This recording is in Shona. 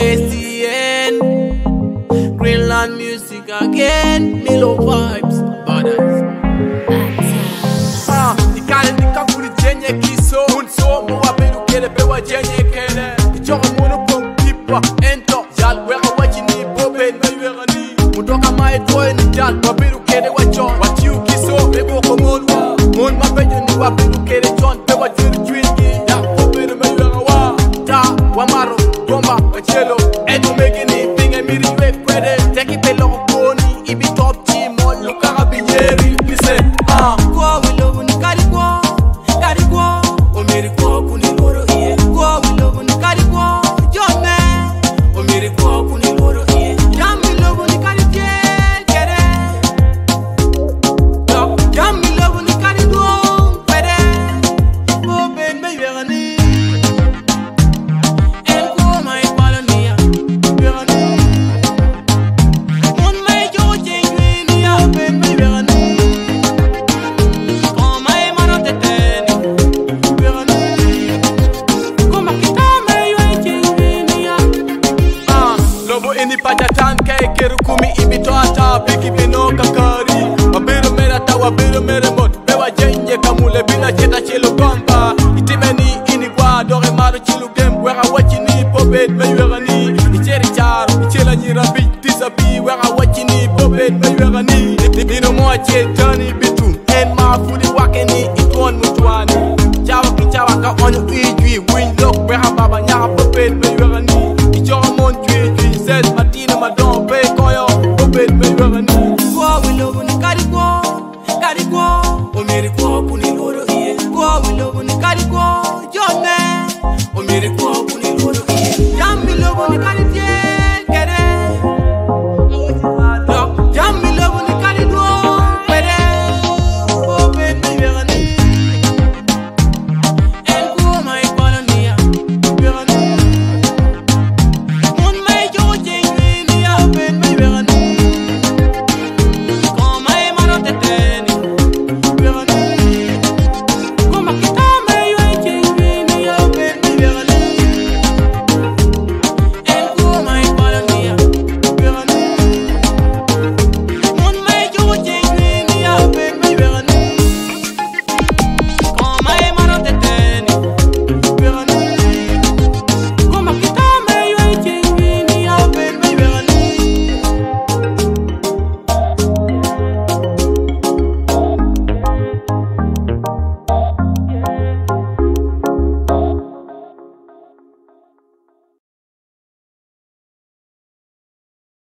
and ACN. Greenland music again, Milo vibes, but piki menoka kari Wabiru mera ta wabiru mera mot Bewa jenye kamule bina cheta chilo kompa Itime ni ini kwa doge maro chilo gem Wega wachi ni popet me yuega ni Icheri char, ichela nyira bich tisa bi Wega wachi ni popet me yuega ni Nibino moche tani bitu En mafuli wake ni ituan mutuani Chawa kichawa ka onyo ijui wui beli beli bagani ko wilo kari ko kari ko o meri iye ko wilo ni kari ko jone o